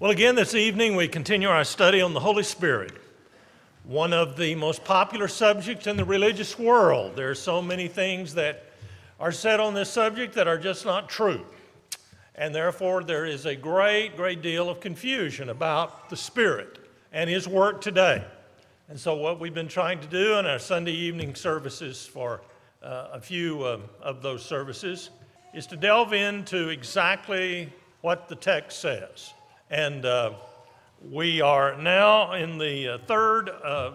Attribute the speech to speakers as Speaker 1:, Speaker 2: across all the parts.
Speaker 1: Well, again, this evening we continue our study on the Holy Spirit, one of the most popular subjects in the religious world. There are so many things that are said on this subject that are just not true. And therefore, there is a great, great deal of confusion about the Spirit and His work today. And so, what we've been trying to do in our Sunday evening services for uh, a few um, of those services is to delve into exactly what the text says. And uh, we are now in the uh, third, uh,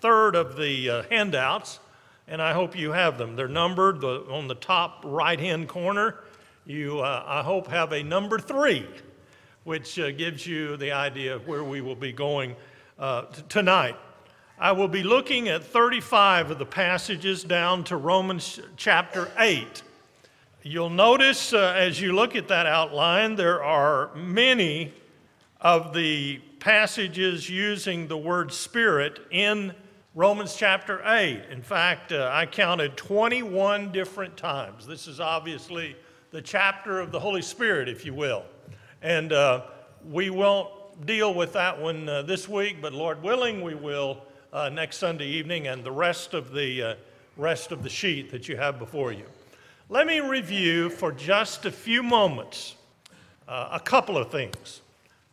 Speaker 1: third of the uh, handouts, and I hope you have them. They're numbered the, on the top right hand corner. You, uh, I hope, have a number three, which uh, gives you the idea of where we will be going t- tonight. I will be looking at 35 of the passages down to Romans chapter 8. You'll notice uh, as you look at that outline, there are many of the passages using the word spirit in Romans chapter 8. In fact, uh, I counted 21 different times. This is obviously the chapter of the Holy Spirit, if you will. And uh, we won't deal with that one uh, this week, but Lord willing, we will uh, next Sunday evening and the rest of the, uh, rest of the sheet that you have before you. Let me review for just a few moments uh, a couple of things.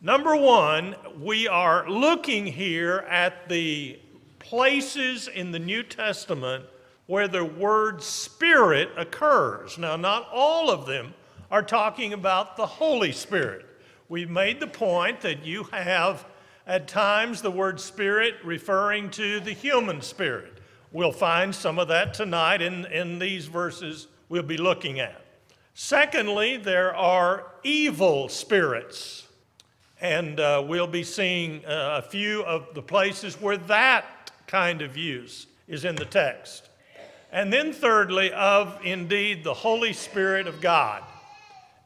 Speaker 1: Number one, we are looking here at the places in the New Testament where the word Spirit occurs. Now, not all of them are talking about the Holy Spirit. We've made the point that you have at times the word Spirit referring to the human spirit. We'll find some of that tonight in, in these verses we'll be looking at. Secondly, there are evil spirits. And uh, we'll be seeing uh, a few of the places where that kind of use is in the text. And then, thirdly, of indeed the Holy Spirit of God.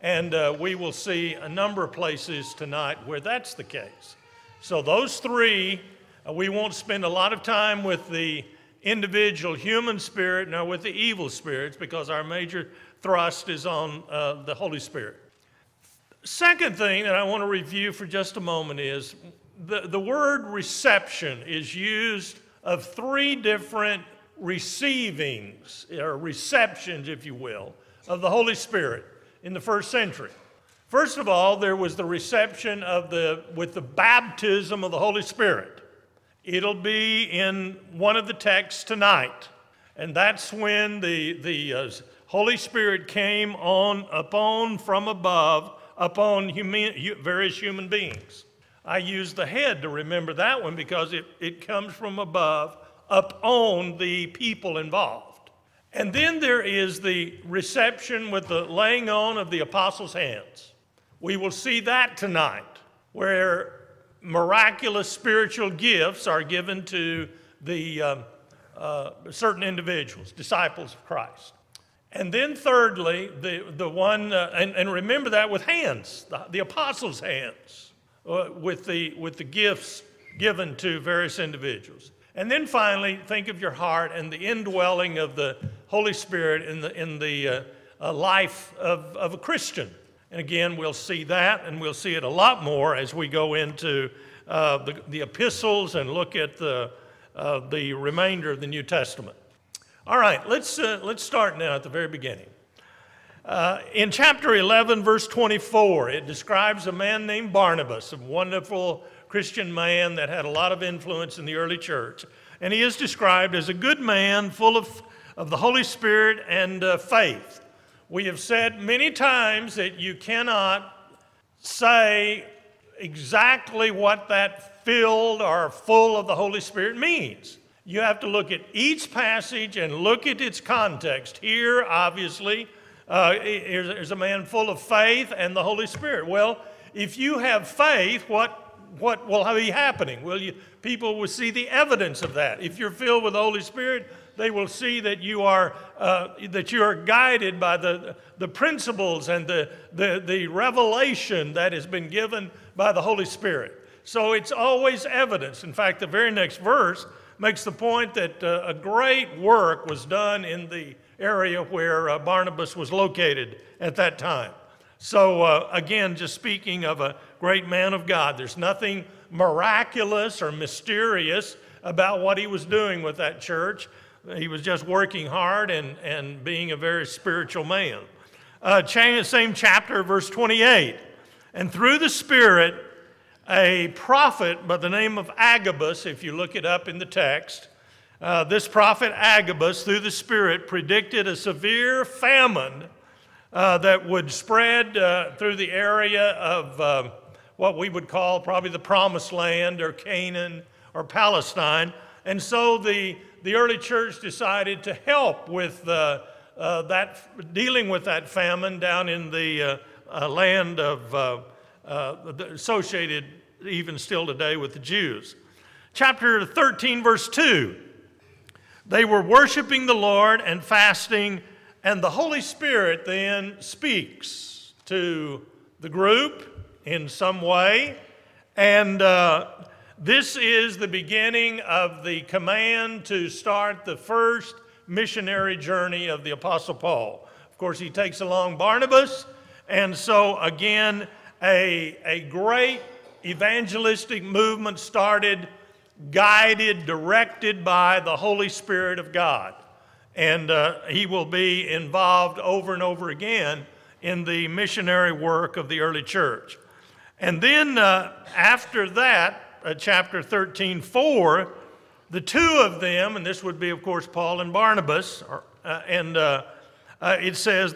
Speaker 1: And uh, we will see a number of places tonight where that's the case. So, those three, uh, we won't spend a lot of time with the individual human spirit nor with the evil spirits because our major thrust is on uh, the Holy Spirit. Second thing that I want to review for just a moment is the, the word reception is used of three different receivings or receptions, if you will, of the Holy Spirit in the first century. First of all, there was the reception of the with the baptism of the Holy Spirit. It'll be in one of the texts tonight. And that's when the, the uh, Holy Spirit came on upon from above upon human, various human beings. I use the head to remember that one because it, it comes from above upon the people involved. And then there is the reception with the laying on of the apostles' hands. We will see that tonight, where miraculous spiritual gifts are given to the um, uh, certain individuals, disciples of Christ. And then, thirdly, the, the one, uh, and, and remember that with hands, the, the apostles' hands, uh, with, the, with the gifts given to various individuals. And then finally, think of your heart and the indwelling of the Holy Spirit in the, in the uh, uh, life of, of a Christian. And again, we'll see that, and we'll see it a lot more as we go into uh, the, the, epistles and look at the, uh, the remainder of the New Testament. All right, let's, uh, let's start now at the very beginning. Uh, in chapter 11, verse 24, it describes a man named Barnabas, a wonderful Christian man that had a lot of influence in the early church. And he is described as a good man full of, of the Holy Spirit and uh, faith. We have said many times that you cannot say exactly what that filled or full of the Holy Spirit means. You have to look at each passage and look at its context. Here, obviously, uh, there's a man full of faith and the Holy Spirit. Well, if you have faith, what, what will be happening? Will you, people will see the evidence of that. If you're filled with the Holy Spirit, they will see that you are, uh, that you are guided by the, the principles and the, the, the revelation that has been given by the Holy Spirit. So it's always evidence. In fact, the very next verse makes the point that uh, a great work was done in the area where uh, Barnabas was located at that time. So, uh, again, just speaking of a great man of God, there's nothing miraculous or mysterious about what he was doing with that church. He was just working hard and, and being a very spiritual man. Uh, same chapter, verse 28. And through the Spirit, a prophet by the name of Agabus, if you look it up in the text, uh, this prophet Agabus, through the Spirit, predicted a severe famine uh, that would spread uh, through the area of uh, what we would call probably the Promised Land or Canaan or Palestine. And so the, the early church decided to help with uh, uh, that, dealing with that famine down in the land of associated even still today with the Jews. Chapter 13, verse 2 they were worshiping the Lord and fasting, and the Holy Spirit then speaks to the group in some way. And uh, this is the beginning of the command to start the first missionary journey of the Apostle Paul. Of course, he takes along Barnabas, and so again, a, a great evangelistic movement started guided, directed by the Holy Spirit of God. And uh, he will be involved over and over again in the missionary work of the early church. And then uh, after that, uh, chapter 13, 4, the two of them, and this would be, of course, Paul and Barnabas, or, uh, and uh, uh, it says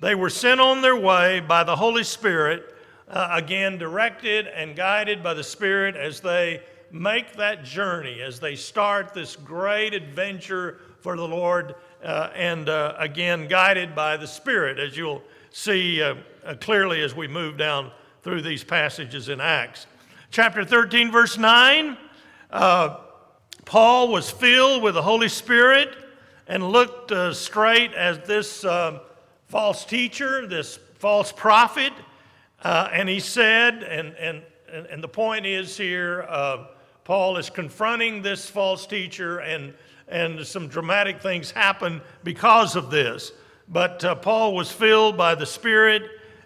Speaker 1: they were sent on their way by the Holy Spirit, again directed and guided by the Spirit as they make that journey as they start this great adventure for the Lord, uh, and uh, again, guided by the Spirit, as you'll see uh, uh clearly as we move down through these passages in Acts. Chapter 13, verse 9 uh, Paul was filled with the Holy Spirit and looked uh, straight at this false teacher, this false prophet, and he said, and, and, and the point is here, Paul is confronting this false teacher, and, and some dramatic things happen because of this. But uh, Paul was filled by the Spirit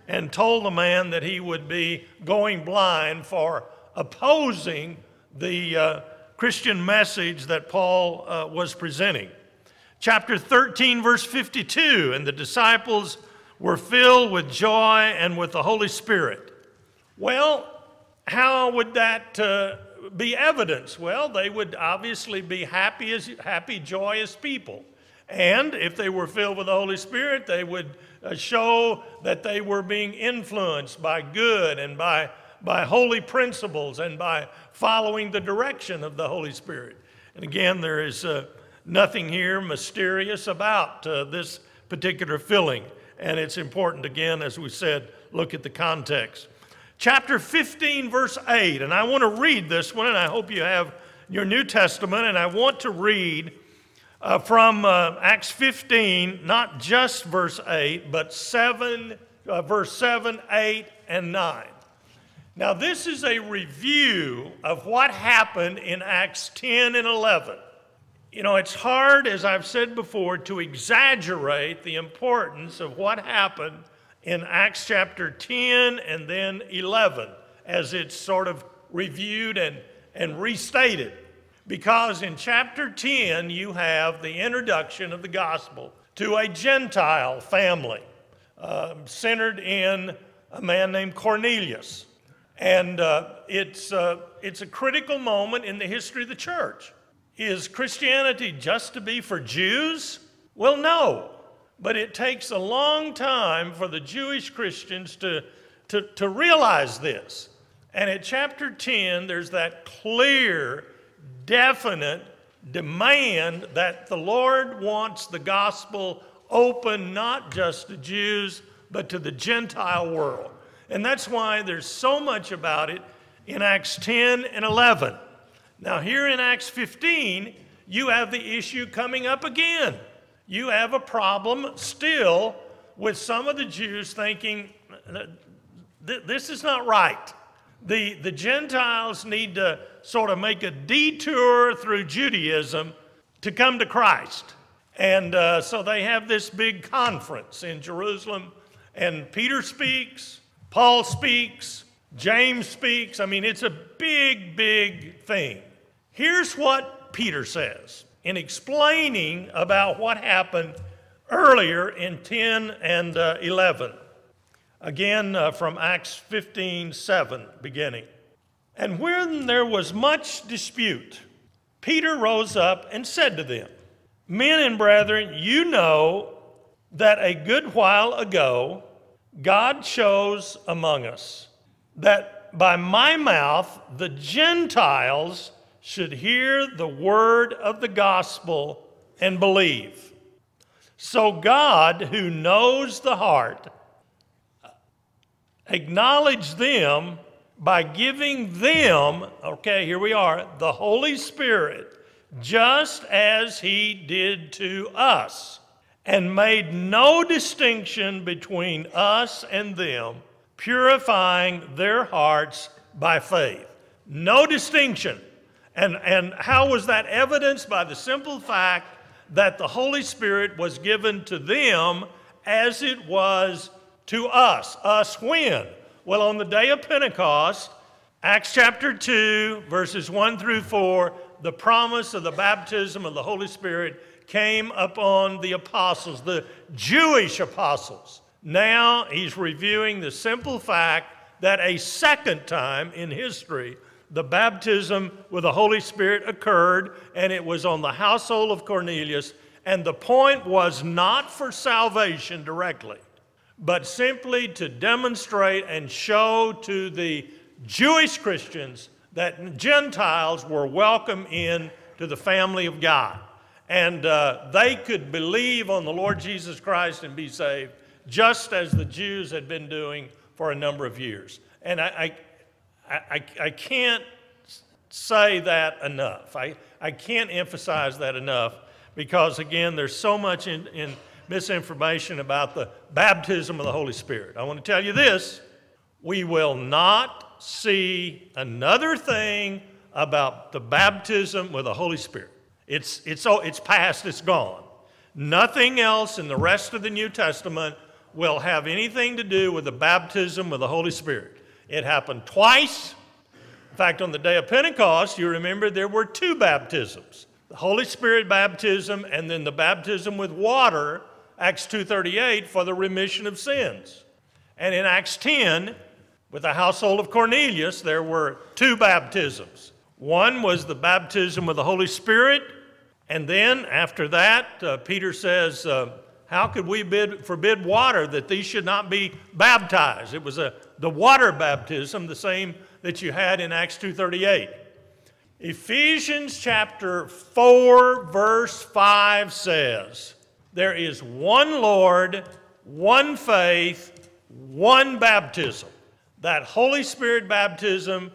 Speaker 1: and told the man that he would be going blind for opposing the uh, Christian message that Paul uh, was presenting. Chapter 13, verse 52 And the disciples were filled with joy and with the Holy Spirit. Well, how would that uh, be evidence? Well, they would obviously be happy, as, happy, joyous people. And if they were filled with the Holy Spirit, they would uh, show that they were being influenced by good and by, by holy principles and by following the direction of the Holy Spirit. And again, there is uh, nothing here mysterious about uh, this particular filling. And it's important, again, as we said, look at the context chapter 15, verse 8. And I want to read this one, and I hope you have your New Testament. And I want to read uh, from uh, Acts 15, not just verse 8, but 7, uh, verse 7, 8, and 9. Now, this is a review of what happened in Acts 10 and 11. You know, it's hard, as I've said before, to exaggerate the importance of what happened in Acts chapter 10 and then 11 as it's sort of reviewed and, and restated. Because in chapter 10, you have the introduction of the gospel to a Gentile family uh, centered in a man named Cornelius. And uh, it's, uh, it's a critical moment in the history of the church. Is Christianity just to be for Jews? Well, no. But it takes a long time for the Jewish Christians to, to, to realize this. And at chapter 10, there's that clear, definite demand that the Lord wants the gospel open not just to Jews, but to the Gentile world. And that's why there's so much about it in Acts 10 and 11. Now, here in Acts 15, you have the issue coming up again you have a problem still with some of the Jews thinking this is not right. The, the Gentiles need to sort of make a detour through Judaism to come to Christ. And uh, so they have this big conference in Jerusalem, And Peter speaks, Paul speaks, James speaks. I mean, it's a big, big thing. Here's what Peter says in explaining about what happened earlier in 10 and uh, 11. Again, uh, from Acts 15 7, beginning. And when there was much dispute, Peter rose up and said to them, Men and brethren, you know that a good while ago God chose among us that by my mouth the Gentiles should hear the word of the gospel and believe. So God, who knows the heart, acknowledged them by giving them, okay, here we are, the Holy Spirit, just as He did to us, and made no distinction between us and them, purifying their hearts by faith. No distinction. And, and how was that evidenced? By the simple fact that the Holy Spirit was given to them as it was to us. Us when? Well, on the day of Pentecost, Acts chapter 2, verses 1 through 4, the promise of the baptism of the Holy Spirit came upon the apostles, the Jewish apostles. Now he's reviewing the simple fact that a second time in history, the baptism with the Holy Spirit occurred, and it was on the household of Cornelius. And the point was not for salvation directly, but simply to demonstrate and show to the Jewish Christians that Gentiles were welcome in to the family of God. And uh, they could believe on the Lord Jesus Christ and be saved, just as the Jews had been doing for a number of years. And I, I, I, I can't say that enough. I, I can't emphasize that enough because, again, there's so much in, in misinformation about the baptism of the Holy Spirit. I want to tell you this we will not see another thing about the baptism with the Holy Spirit. It's, it's, oh, it's past, it's gone. Nothing else in the rest of the New Testament will have anything to do with the baptism with the Holy Spirit. It happened twice. In fact, on the day of Pentecost, you remember there were two baptisms the Holy Spirit baptism and then the baptism with water Acts 2:38 for the remission of sins. And in Acts 10 with the household of Cornelius there were two baptisms. One was the baptism of the Holy Spirit, and then after that uh, Peter says uh, how could we bid, forbid water that these should not be baptized? It was a, the water baptism, the same that you had in Acts 2:38. Ephesians chapter 4 verse 5 says, there is one Lord, one faith, one baptism. That Holy Spirit baptism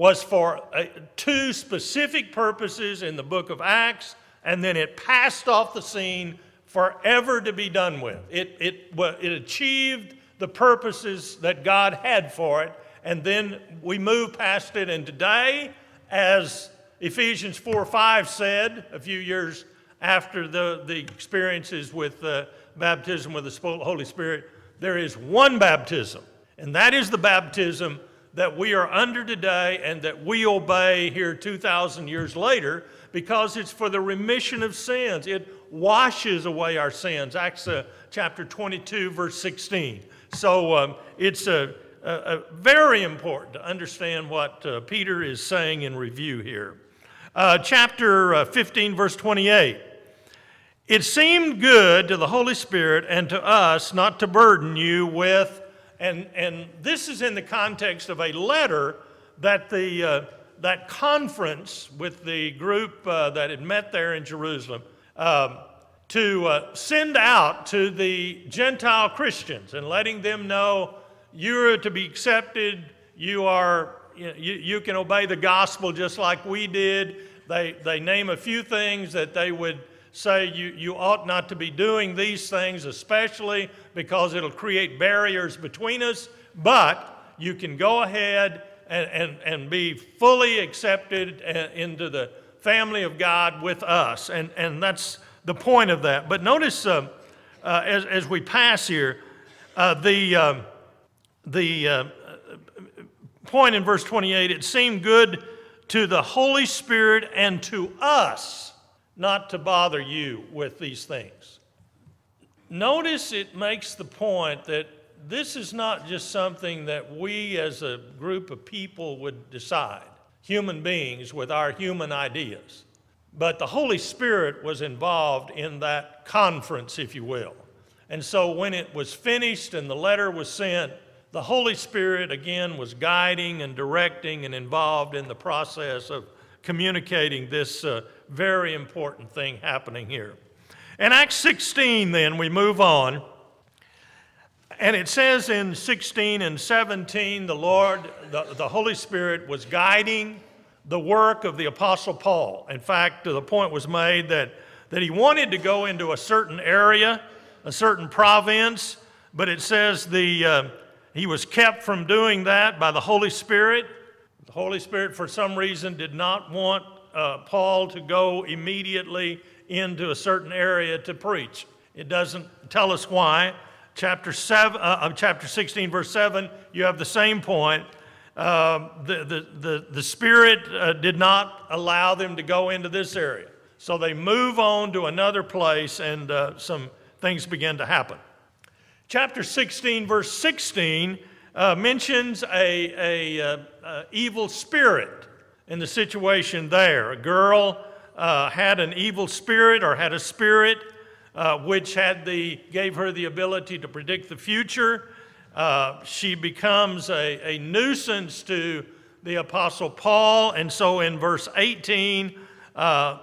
Speaker 1: was for uh, two specific purposes in the book of Acts, and then it passed off the scene forever to be done with. It, it, it achieved the purposes that God had for it, and then we move past it. And today, as Ephesians 4 5 said a few years after the, the experiences with the baptism with the Holy Spirit, there is one baptism, and that is the baptism that we are under today and that we obey here 2,000 years later because it's for the remission of sins. It washes away our sins. Acts uh, chapter 22, verse 16. So um, it's a, a, a very important to understand what uh, Peter is saying in review here. Uh, chapter uh, 15, verse 28. It seemed good to the Holy Spirit and to us not to burden you with, and, and this is in the context of a letter that the, uh, that conference with the group uh, that had met there in Jerusalem um, to uh, send out to the Gentile Christians and letting them know you're to be accepted, you, are, you, you can obey the gospel just like we did. They, they name a few things that they would say you, you ought not to be doing these things, especially because it'll create barriers between us, but you can go ahead and, and, and be fully accepted uh, into the family of God with us. And, and that's the point of that. But notice uh, uh, as, as we pass here, Uh, the um, the uh, point in verse 28 it seemed good to the Holy Spirit and to us not to bother you with these things. Notice it makes the point that this is not just something that we as a group of people would decide, human beings with our human ideas. But the Holy Spirit was involved in that conference, if you will. And so when it was finished and the letter was sent, the Holy Spirit again was guiding and directing and involved in the process of communicating this uh, very important thing happening here. In Acts 16, then, we move on. And it says in 16 and 17, the Lord, the, the Holy Spirit was guiding the work of the Apostle Paul. In fact, the point was made that, that he wanted to go into a certain area, a certain province, but it says the, uh, he was kept from doing that by the Holy Spirit. The Holy Spirit, for some reason, did not want uh, Paul to go immediately into a certain area to preach. It doesn't tell us why. Chapter, seven, uh, chapter 16, verse 7, you have the same point. Uh, the, the, the, the Spirit uh, did not allow them to go into this area. So they move on to another place, and uh, some things begin to happen. Chapter 16, verse 16, uh, mentions a, a, a, a, evil spirit in the situation there. A girl uh, had an evil spirit or had a spirit uh, which had the, gave her the ability to predict the future. Uh, she becomes a, a nuisance to the Apostle Paul, and so in verse 18, uh,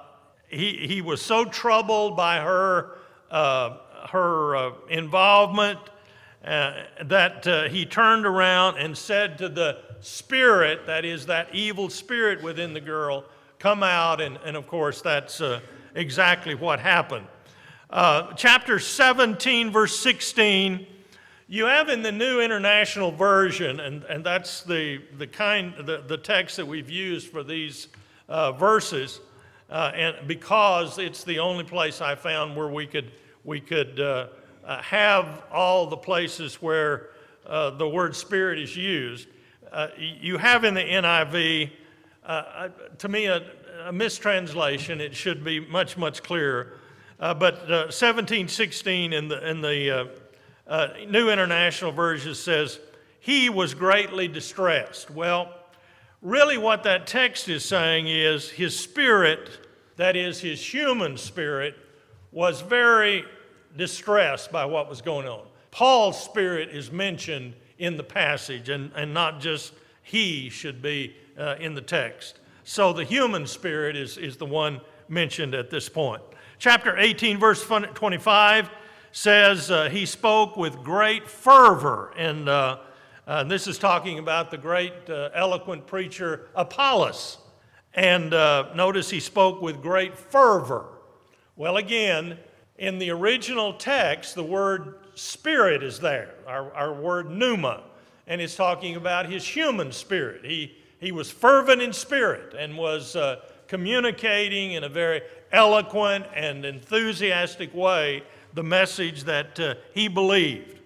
Speaker 1: he, he was so troubled by her uh, her uh, involvement that he turned around and said to the spirit, that is, that evil spirit within the girl, come out. And, and of course, that's uh, exactly what happened. Uh, chapter 17, verse 16. You have in the New International Version, and, and that's the, the kind the, the text that we've used for these uh, verses, uh, and because it's the only place I found where we could we could uh, uh, have all the places where the word spirit is used. Uh, you have in the NIV, uh, uh, to me, a, a, mistranslation. It should be much, much clearer. but 1716 in the, in the New International Version says, He was greatly distressed. Well, really, what that text is saying is his spirit, that is, his human spirit, was very distressed by what was going on. Paul's spirit is mentioned in the passage, and, and not just he should be uh, in the text. So the human spirit is, is the one mentioned at this point. Chapter 18, verse 25 says, uh, He spoke with great fervor. And, uh, uh this is talking about the great uh, eloquent preacher Apollos. And uh, notice he spoke with great fervor. Well, again, in the original text, the word spirit is there, our, our word pneuma, and it's talking about his human spirit. He, he was fervent in spirit and was uh, communicating in a very eloquent and enthusiastic way the message that uh, he believed.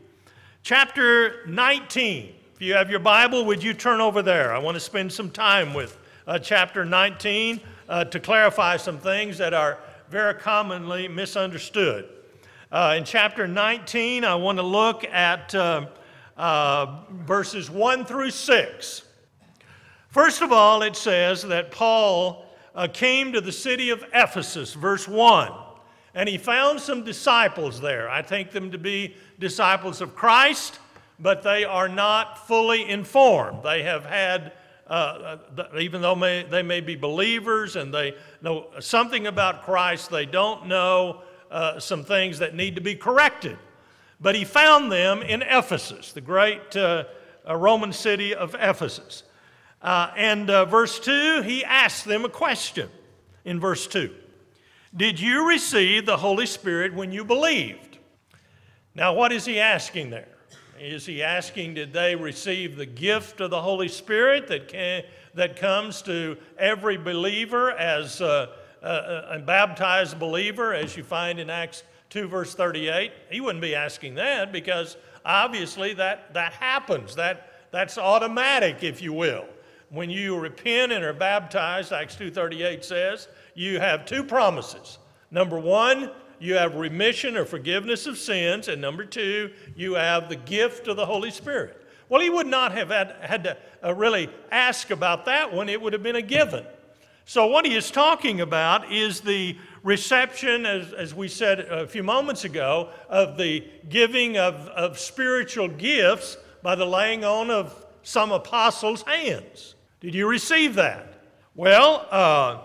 Speaker 1: Chapter 19. If you have your Bible, would you turn over there? I want to spend some time with uh, chapter 19 uh, to clarify some things that are very commonly misunderstood. Uh, in chapter 19, I want to look at uh, uh, verses 1 through 6. First of all, it says that Paul uh, came to the city of Ephesus, verse 1, and he found some disciples there. I take them to be disciples of Christ, but they are not fully informed. They have had uh, uh even though may, they may be believers and they know something about Christ, they don't know uh, some things that need to be corrected. But he found them in Ephesus, the great uh, uh Roman city of Ephesus. Uh, and verse 2, he asked them a question in verse 2 Did you receive the Holy Spirit when you believed? Now, what is he asking there? Is he asking, did they receive the gift of the Holy Spirit that, can, that comes to every believer as a, a, a baptized believer, as you find in Acts 2, verse 38? He wouldn't be asking that because obviously that, that happens. That, that's automatic, if you will. When you repent and are baptized, Acts 2.38 says, you have two promises. Number one, you have remission or forgiveness of sins. And number two, you have the gift of the Holy Spirit. Well, he would not have had, had to uh, really ask about that one, it would have been a given. So, what he is talking about is the reception, as, as we said a few moments ago, of the giving of, of spiritual gifts by the laying on of some apostles' hands. Did you receive that? Well, uh,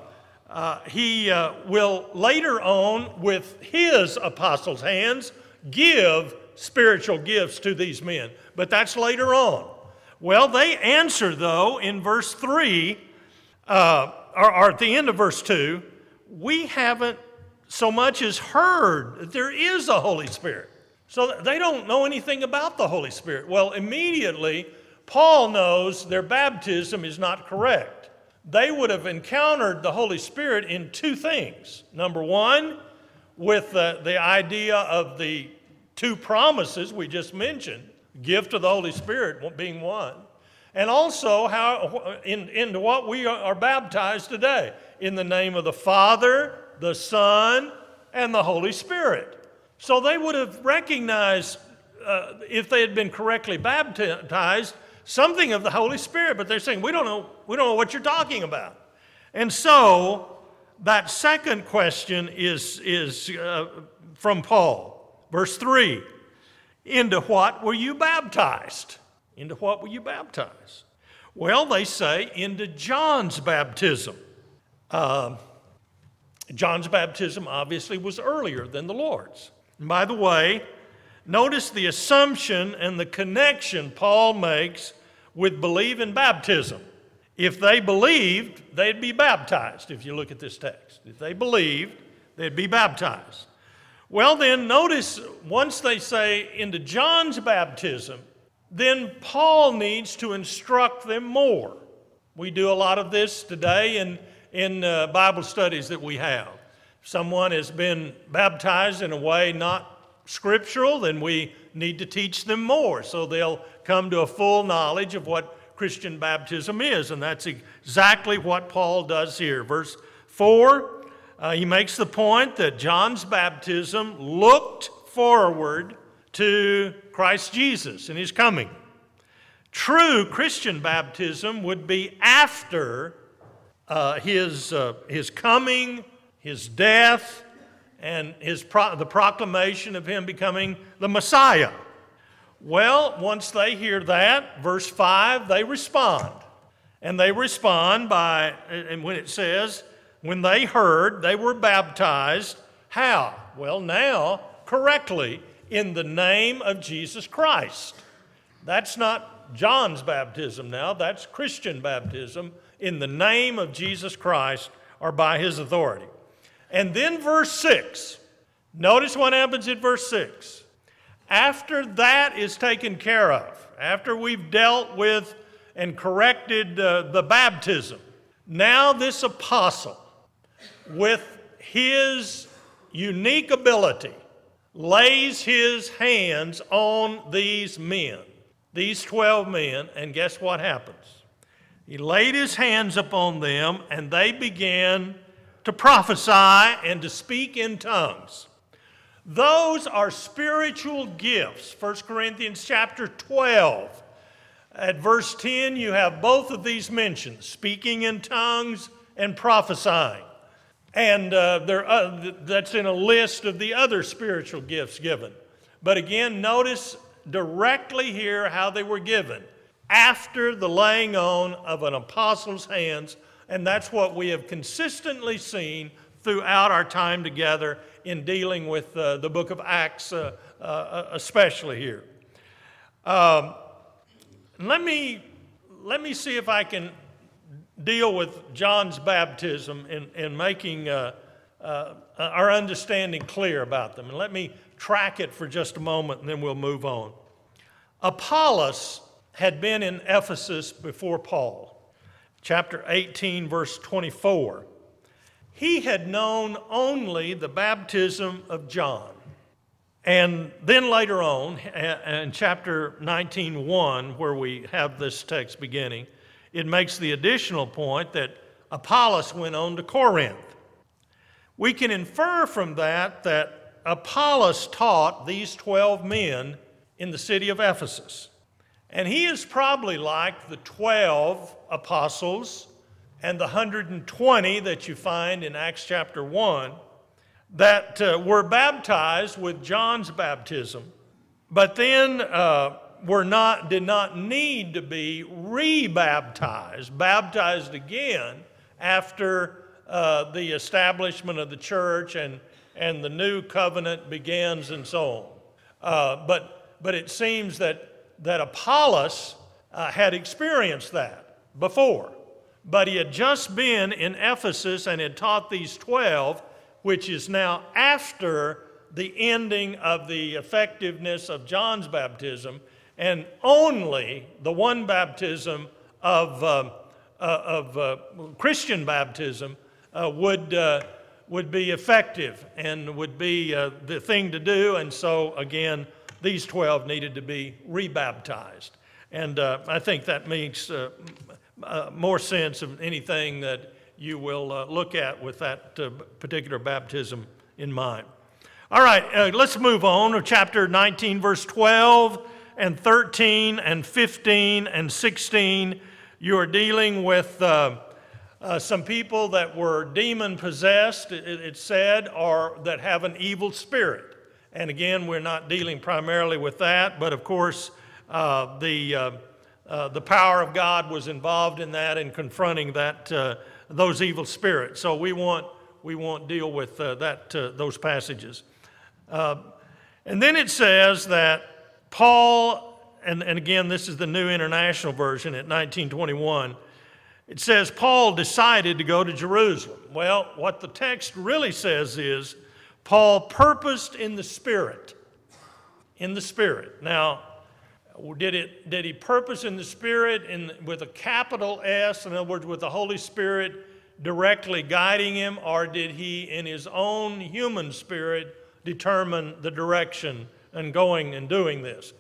Speaker 1: uh, he uh, will later on, with his apostles' hands, give spiritual gifts to these men. But that's later on. Well, they answer, though, in verse 3, uh, or, or at the end of verse 2, we haven't so much as heard that there is a Holy Spirit. So they don't know anything about the Holy Spirit. Well, immediately, Paul knows their baptism is not correct. They would have encountered the Holy Spirit in two things. Number one, with the, the idea of the two promises we just mentioned, gift of the Holy Spirit being one, and also how in, into what we are baptized today in the name of the Father, the Son, and the Holy Spirit. So they would have recognized, uh, if they had been correctly baptized, something of the Holy Spirit, but they're saying, we don't know, we don't know what you're talking about. And so that second question is, is uh, from Paul, verse 3 Into what were you baptized? Into what were you baptized? Well, they say into John's baptism. Uh, John's baptism obviously was earlier than the Lord's. And by the way, notice the assumption and the connection Paul makes with believe in baptism. If they believed, they'd be baptized, if you look at this text. If they believed, they'd be baptized. Well, then, notice once they say into John's baptism, then Paul needs to instruct them more. We do a lot of this today in, in uh, Bible studies that we have someone has been baptized in a way not scriptural, then we need to teach them more so they'll come to a full knowledge of what Christian baptism is. And that's exactly what Paul does here. Verse 4, uh, he makes the point that John's baptism looked forward to Christ Jesus and his coming. True Christian baptism would be after uh, his, uh, his coming his death, and his pro- the proclamation of him becoming the Messiah. Well, once they hear that, verse 5, they respond. And they respond by, and when it says, when they heard, they were baptized. How? Well, now, correctly, in the name of Jesus Christ. That's not John's baptism now, that's Christian baptism in the name of Jesus Christ or by his authority. And then verse 6. Notice what happens in verse 6. After that is taken care of, after we've dealt with and corrected uh, the baptism, now this apostle, with his unique ability, lays his hands on these men, these 12 men, and guess what happens? He laid his hands upon them, and they began to prophesy and to speak in tongues. Those are spiritual gifts. 1 Corinthians chapter 12. At verse 10, you have both of these mentioned speaking in tongues and prophesying. And uh, there, uh, that's in a list of the other spiritual gifts given. But again, notice directly here how they were given after the laying on of an apostle's hands and that's what we have consistently seen throughout our time together in dealing with uh, the book of Acts, uh, uh, especially here. Um, let, me, let me see if I can deal with John's baptism in, in making uh, uh, our understanding clear about them. And let me track it for just a moment and then we'll move on. Apollos had been in Ephesus before Paul chapter 18, verse 24. He had known only the baptism of John. And then later on, in chapter 19:1, where we have this text beginning, it makes the additional point that Apollos went on to Corinth. We can infer from that that Apollos taught these 12 men in the city of Ephesus. And he is probably like the 12 apostles and the 120 that you find in Acts chapter 1 that uh, were baptized with John's baptism, but then uh, were not, did not need to be rebaptized, baptized again after uh, the establishment of the church and, and the new covenant begins and so on. Uh, but, but it seems that, that Apollos uh, had experienced that before. But he had just been in Ephesus and had taught these 12, which is now after the ending of the effectiveness of John's baptism and only the one baptism of, uh, uh, of uh, Christian baptism uh, would, uh, would be effective and would be uh, the thing to do. And so, again, these 12 needed to be rebaptized. And I think that makes more sense of anything that you will look at with that particular baptism in mind. All right, let's move on to chapter 19, verse 12 and 13 and 15 and 16. You are dealing with uh, uh, some people that were demon possessed, it, it, said, or that have an evil spirit. And again, we're not dealing primarily with that, but of course, uh, the, uh, uh, the power of God was involved in that and confronting that, uh, those evil spirits. So we won't, we won't deal with that, those passages. and then it says that Paul, and, and again, this is the New International Version at 1921, it says Paul decided to go to Jerusalem. Well, what the text really says is Paul purposed in the Spirit. In the Spirit. Now, did, it, did he purpose in the Spirit in, with a capital S, in other words, with the Holy Spirit directly guiding him, or did he, in his own human spirit, determine the direction and going and doing this?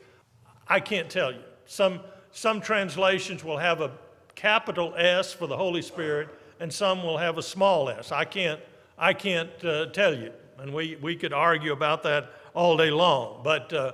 Speaker 1: I can't tell you. Some, some translations will have a capital S for the Holy Spirit, and some will have a small s. I can't, I can't uh, tell you. And we, we could argue about that all day long. But uh,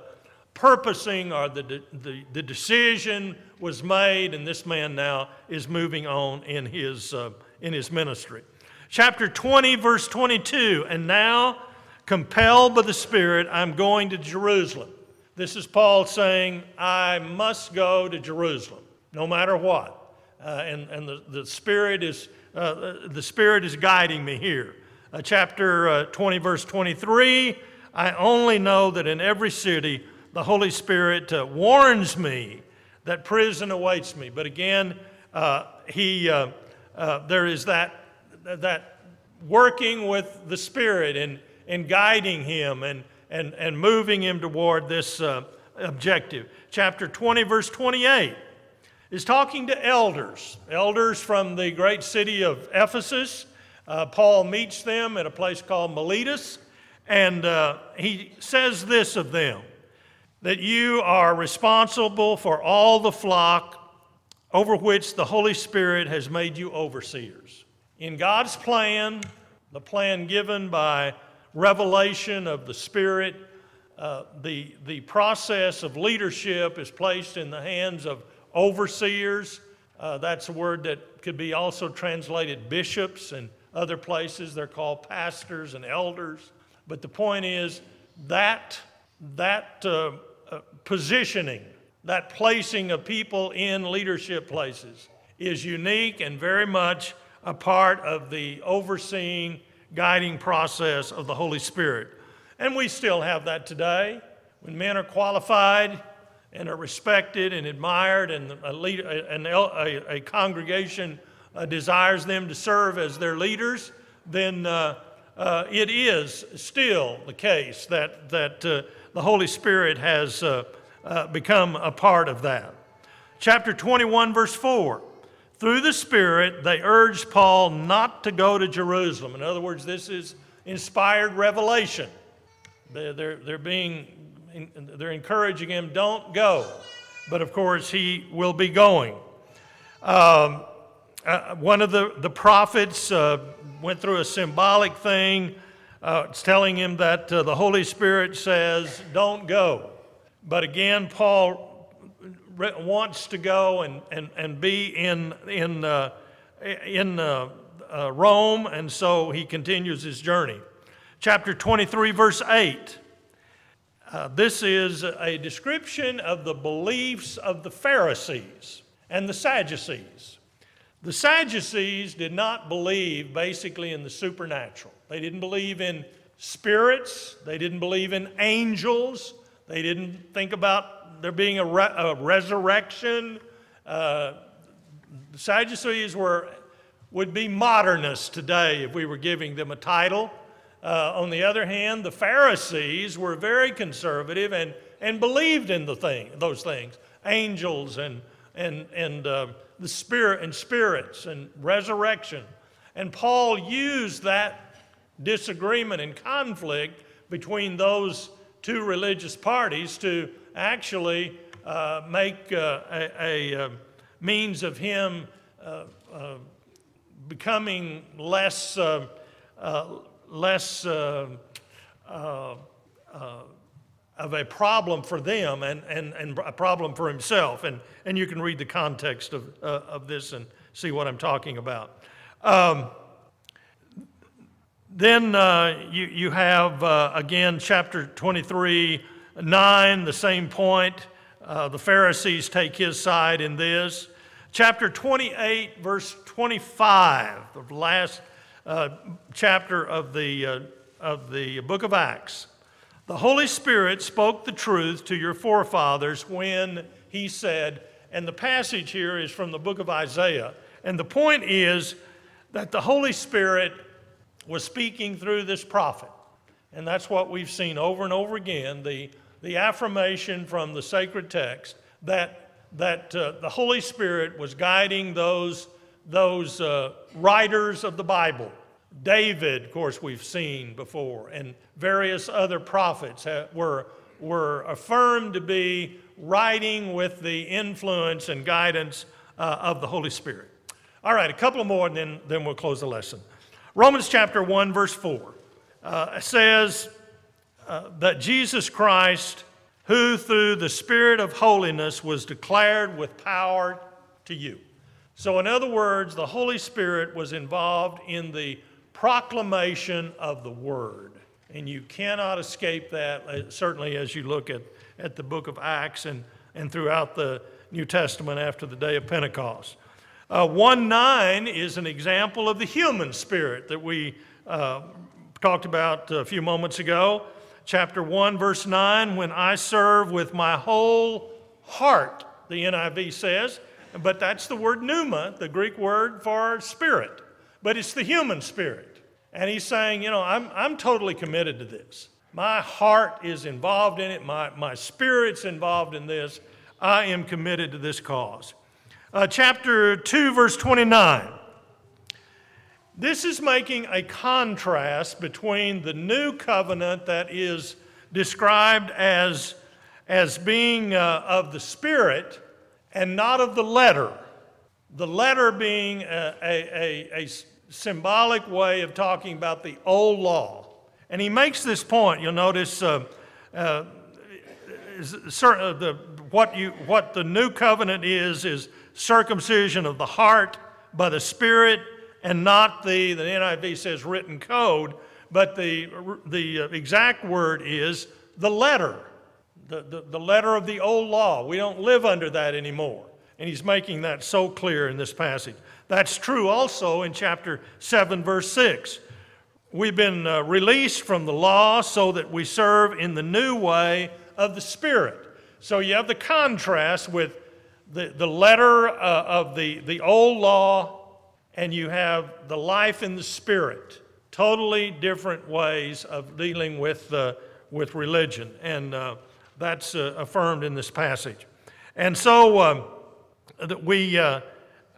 Speaker 1: purposing or the, the, the decision was made, and this man now is moving on in his, uh, in his ministry. Chapter 20, verse 22. And now, compelled by the Spirit, I'm going to Jerusalem. This is Paul saying, I must go to Jerusalem, no matter what uh, and, and the, the, Spirit is, uh, the Spirit is guiding me here. Uh, chapter uh, 20, verse 23 I only know that in every city the Holy Spirit uh, warns me that prison awaits me. But again, uh, he, there is that, that working with the Spirit and, and guiding him and, and, and moving him toward this objective. Chapter 20, verse 28 is talking to elders, elders from the great city of Ephesus. Uh, Paul meets them at a place called Miletus, and uh, he says this of them that you are responsible for all the flock over which the Holy Spirit has made you overseers. In God's plan, the plan given by revelation of the Spirit, uh, the, the process of leadership is placed in the hands of overseers. Uh, that's a word that could be also translated bishops and other places. They're called pastors and elders. But the point is that, that uh, uh, positioning, that placing of people in leadership places is unique and very much a part of the overseeing, guiding process of the Holy Spirit. And we still have that today. When men are qualified, and are respected and admired, and a, a, a congregation uh, desires them to serve as their leaders, then uh, uh, it is still the case that, that uh, the Holy Spirit has uh, uh, become a part of that. Chapter 21, verse 4. Through the Spirit, they urged Paul not to go to Jerusalem. In other words, this is inspired revelation. They're, they're, they're being, they're encouraging him, don't go. But of course, he will be going. Um, uh, one of the, the prophets uh, went through a symbolic thing. Uh, it's telling him that uh, the Holy Spirit says, don't go. But again, Paul wants to go and, and, and be in, in, uh, in uh, Rome, and so he continues his journey. Chapter 23, verse 8. this is a description of the beliefs of the Pharisees and the Sadducees. The Sadducees did not believe basically in the supernatural. They didn't believe in spirits, they didn't believe in angels, they didn't think about there being a, re- a resurrection. Uh, the Sadducees were, would be modernists today if we were giving them a title. Uh, on the other hand, the Pharisees were very conservative and, and believed in the thing, those things angels and, and, and uh, the spirit and spirits and resurrection. And Paul used that disagreement and conflict between those two religious parties to actually uh, make uh, a, a, a, means of him uh, uh becoming less, uh, uh, less of a problem for them and, and, and a problem for himself. And, and you can read the context of, uh, of this and see what I'm talking about. Um, then uh, you, you have, uh, again, chapter 23, 9, the same point. Uh, the Pharisees take his side in this. Chapter 28, verse 25, the last uh, chapter of the, uh, of the book of Acts. The Holy Spirit spoke the truth to your forefathers when he said, and the passage here is from the book of Isaiah. And the point is that the Holy Spirit was speaking through this prophet. And that's what we've seen over and over again the, the affirmation from the sacred text that, that uh, the Holy Spirit was guiding those, those uh, writers of the Bible David, of course, we've seen before, and various other prophets were, were affirmed to be writing with the influence and guidance uh, of the Holy Spirit. All right, a couple more, and then, then we'll close the lesson. Romans chapter 1, verse 4 uh, says uh, that Jesus Christ, who through the Spirit of holiness was declared with power to you. So, in other words, the Holy Spirit was involved in the proclamation of the word. And you cannot escape that, uh, certainly as you look at, at the book of Acts and, and throughout the New Testament after the day of Pentecost. Uh, 1 9 is an example of the human spirit that we uh, talked about a few moments ago. Chapter 1, verse 9 When I serve with my whole heart, the NIV says, but that's the word pneuma, the Greek word for spirit, but it's the human spirit. And he's saying, you know, I'm, I'm totally committed to this. My heart is involved in it, my, my spirit's involved in this. I am committed to this cause. Uh, chapter 2, verse 29. This is making a contrast between the new covenant that is described as, as being uh, of the Spirit and not of the letter. The letter being a, a, a, a symbolic way of talking about the old law. And he makes this point. You'll notice uh, uh, uh, the, what, you, what the new covenant is, is circumcision of the heart by the Spirit and not the, the NIV says written code, but the, the exact word is the letter, the, the, the letter of the old law. We don't live under that anymore. And he's making that so clear in this passage. That's true also in chapter 7, verse 6. We've been uh, released from the law so that we serve in the new way of the Spirit. So you have the contrast with the, the letter uh, of the, the old law, and you have the life in the Spirit. Totally different ways of dealing with, uh, with religion. And uh, that's uh, affirmed in this passage. And so um, we uh,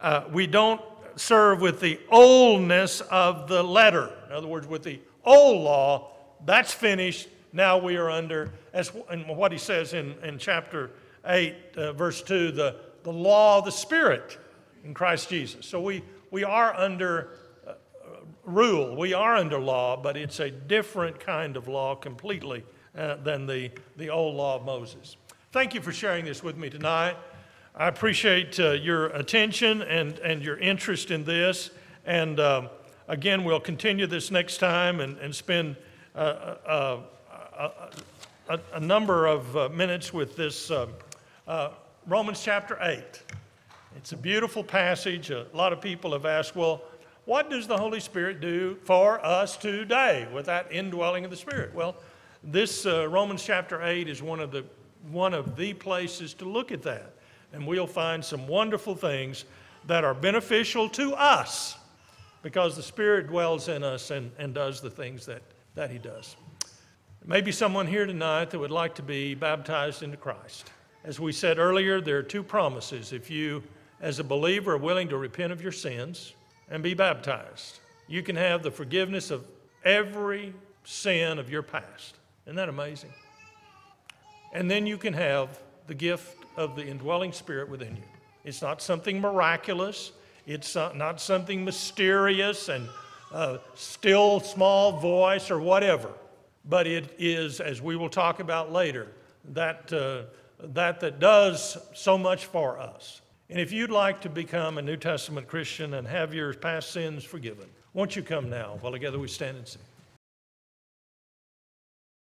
Speaker 1: uh, we don't serve with the oldness of the letter. In other words, with the old law, that's finished. Now we are under, as and what he says in, in chapter 8, uh, verse 2, the, the law of the Spirit in Christ Jesus. So we, we are under uh, rule, we are under law, but it's a different kind of law completely uh, than the, the old law of Moses. Thank you for sharing this with me tonight. I appreciate uh, your attention and, and your interest in this. And um, again, we'll continue this next time and, and spend uh, uh, uh a, a, number of minutes with this uh, Romans chapter 8. It's a beautiful passage. A lot of people have asked, well, what does the Holy Spirit do for us today with that indwelling of the Spirit? Well, this uh, Romans chapter 8 is one of, the, one of the places to look at that. And we'll find some wonderful things that are beneficial to us because the Spirit dwells in us and, and does the things that, that He does. Maybe someone here tonight that would like to be baptized into Christ. As we said earlier, there are two promises. If you, as a believer, are willing to repent of your sins and be baptized, you can have the forgiveness of every sin of your past. Isn't that amazing? And then you can have the gift of the indwelling spirit within you. It's not something miraculous, it's not something mysterious and uh, still small voice or whatever, but it is, as we will talk about later, that, uh, that that does so much for us. And if you'd like to become a New Testament Christian and have your past sins forgiven, won't you come now while together we stand and sing?